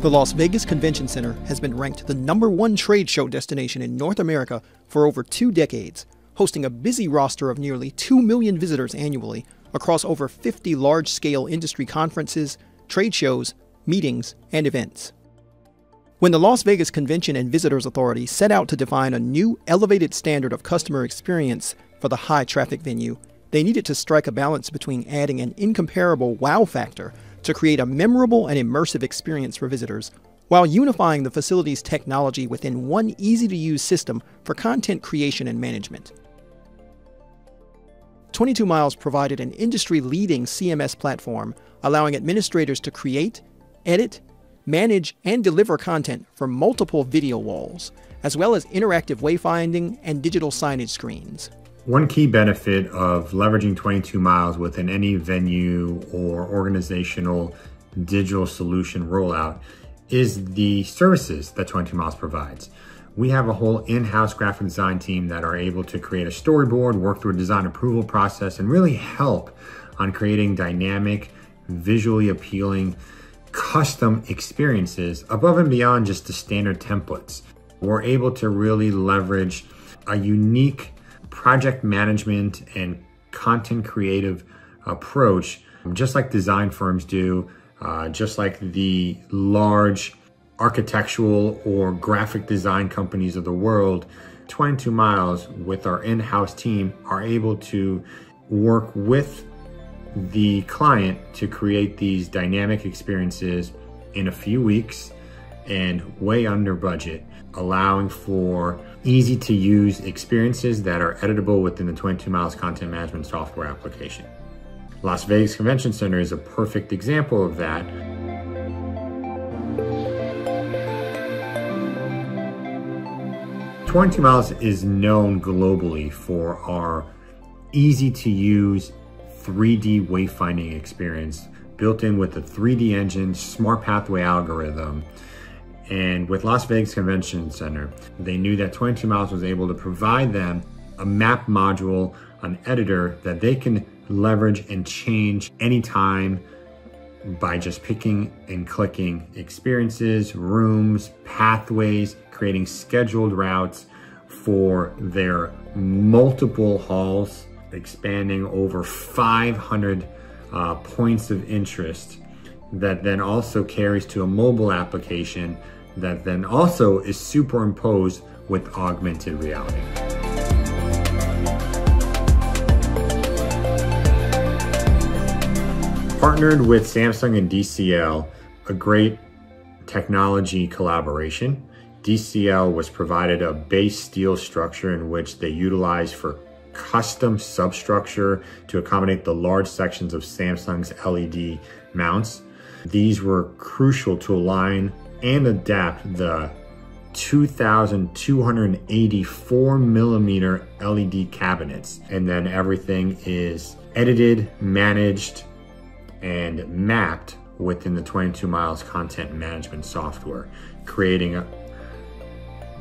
The Las Vegas Convention Center has been ranked the number one trade show destination in North America for over two decades, hosting a busy roster of nearly 2 million visitors annually across over 50 large scale industry conferences, trade shows, meetings, and events. When the Las Vegas Convention and Visitors Authority set out to define a new elevated standard of customer experience for the high traffic venue, they needed to strike a balance between adding an incomparable wow factor to create a memorable and immersive experience for visitors, while unifying the facility's technology within one easy to use system for content creation and management. 22 Miles provided an industry leading CMS platform, allowing administrators to create, edit, manage, and deliver content from multiple video walls, as well as interactive wayfinding and digital signage screens. One key benefit of leveraging 22 miles within any venue or organizational digital solution rollout is the services that 22 miles provides. We have a whole in-house graphic design team that are able to create a storyboard, work through a design approval process, and really help on creating dynamic, visually appealing, custom experiences above and beyond just the standard templates. We're able to really leverage a unique project management and content creative approach, just like design firms do, uh, just like the large architectural or graphic design companies of the world. 22 Miles with our in-house team are able to work with the client to create these dynamic experiences in a few weeks and way under budget, allowing for easy to use experiences that are editable within the 22 Miles content management software application. Las Vegas Convention Center is a perfect example of that. Twenty Miles is known globally for our easy to use 3D wayfinding experience built in with the 3D engine, smart pathway algorithm, and with Las Vegas Convention Center, they knew that 22 Miles was able to provide them a map module, an editor that they can leverage and change anytime by just picking and clicking experiences, rooms, pathways, creating scheduled routes for their multiple halls, expanding over 500 uh, points of interest that then also carries to a mobile application that then also is superimposed with augmented reality. Partnered with Samsung and DCL, a great technology collaboration. DCL was provided a base steel structure in which they utilized for custom substructure to accommodate the large sections of Samsung's LED mounts. These were crucial to align and adapt the 2,284 millimeter LED cabinets. And then everything is edited, managed, and mapped within the 22 Miles content management software, creating a,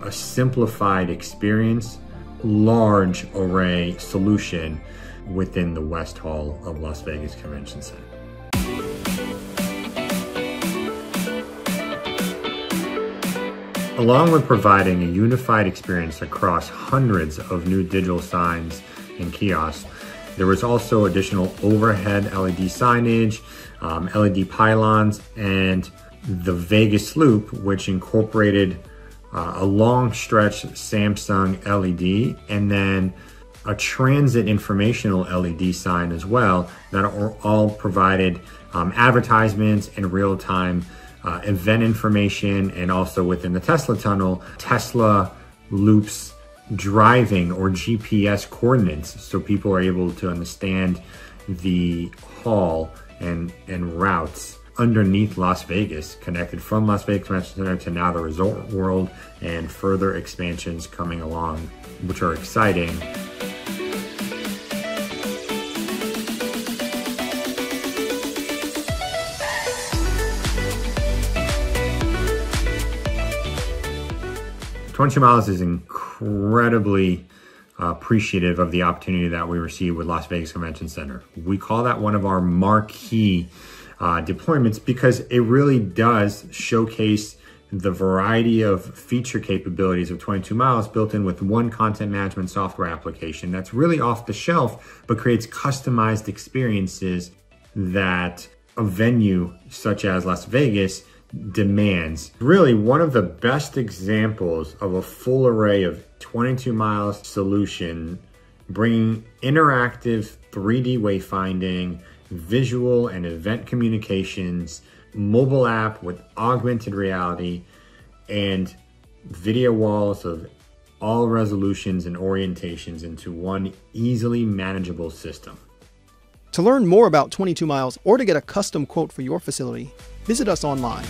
a simplified experience, large array solution within the West Hall of Las Vegas Convention Center. Along with providing a unified experience across hundreds of new digital signs and kiosks, there was also additional overhead LED signage, um, LED pylons, and the Vegas Loop, which incorporated uh, a long stretch Samsung LED and then a transit informational LED sign as well that are all provided um, advertisements and real-time uh, event information, and also within the Tesla tunnel, Tesla loops driving or GPS coordinates so people are able to understand the hall and, and routes underneath Las Vegas, connected from Las Vegas Convention Center to now the Resort World and further expansions coming along, which are exciting. 22 Miles is incredibly appreciative of the opportunity that we received with Las Vegas Convention Center. We call that one of our marquee uh, deployments because it really does showcase the variety of feature capabilities of 22 miles built in with one content management software application that's really off the shelf, but creates customized experiences that a venue such as Las Vegas demands. Really, one of the best examples of a full array of 22 miles solution, bringing interactive 3D wayfinding, visual and event communications, mobile app with augmented reality, and video walls of all resolutions and orientations into one easily manageable system. To learn more about 22 Miles or to get a custom quote for your facility, visit us online